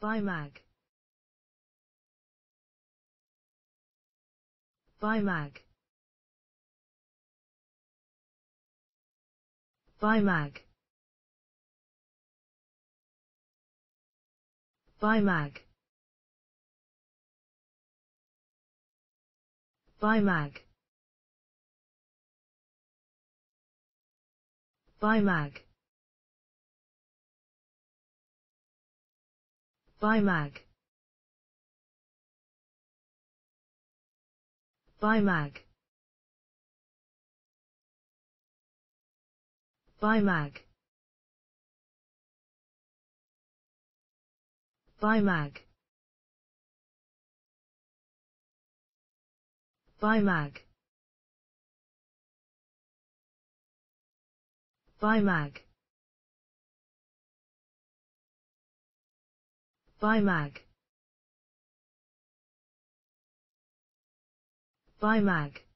Bimag. By mag. Bimag. By mag. Bimag. By mag. Bimag. By mag. Bimag. By mag. Bimag. By mag. Bimag. By Mag.